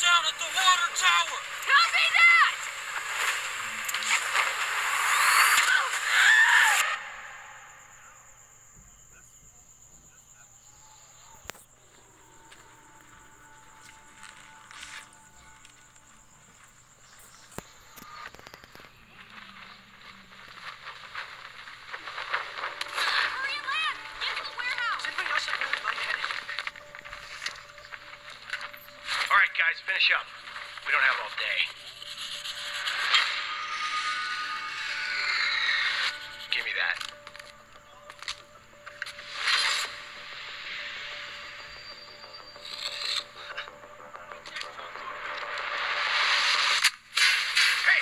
down at the water tower! Copy that! Hurry and land! Get to the warehouse! Is anybody else up really lightheaded? All right, guys, finish up. We don't have all day. Give me that. Hey,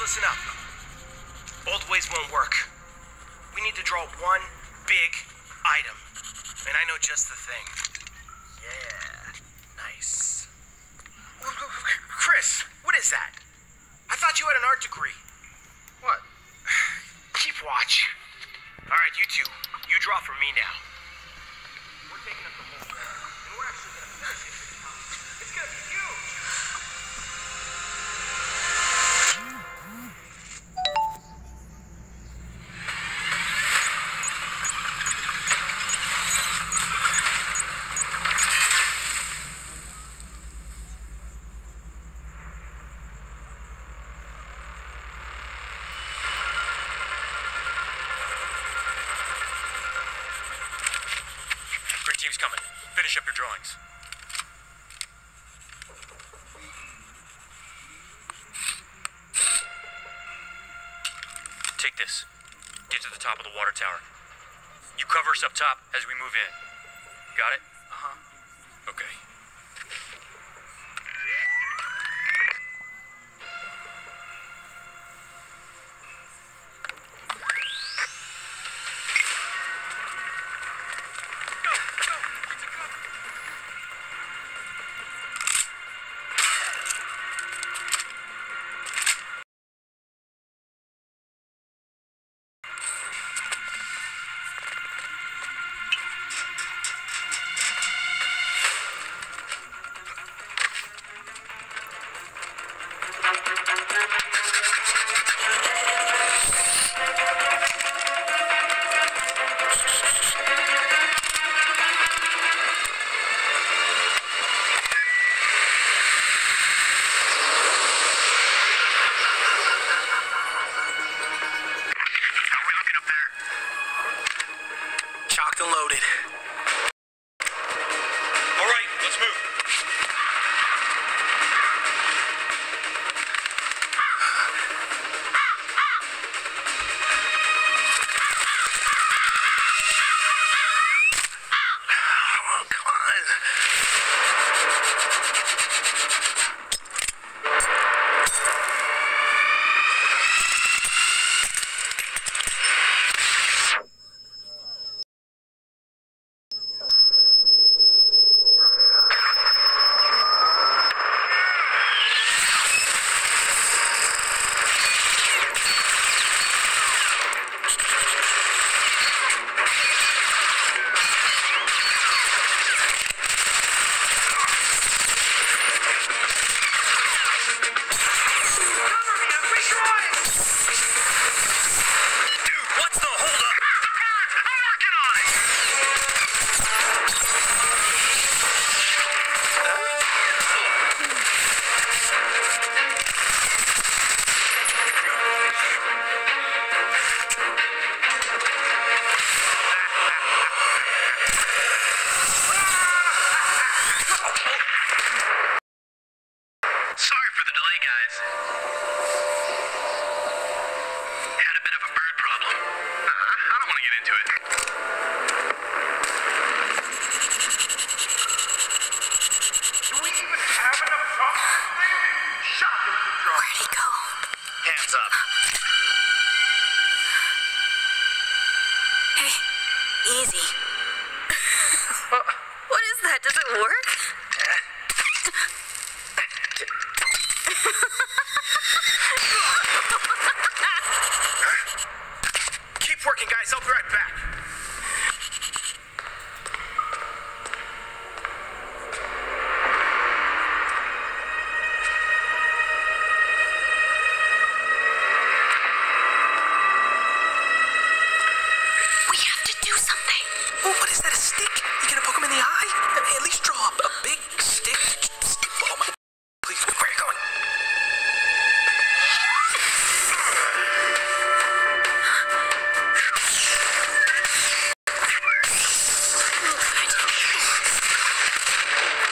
Listen up. Old ways won't work. We need to draw one big item. And I know just the thing. Yeah, nice. Chris, what is that? I thought you had an art degree. What? Keep watch. All right, you two, you draw for me now. We're taking up the whole ground, and we're actually gonna finish it this time. It's gonna be huge. Green team's coming. Finish up your drawings. Take this. Get to the top of the water tower. You cover us up top as we move in. Got it? stupid. Easy. what is that? Does it work? Keep working, guys. I'll be right back. We have do something. Oh, what is that? A stick? You gonna poke him in the eye? At least draw up a big stick. stick. Oh my! Please, where are you going?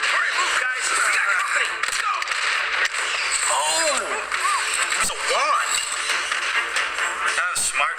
All right, move, guys. We got company. Let's go. Oh, it's a wand. That was smart.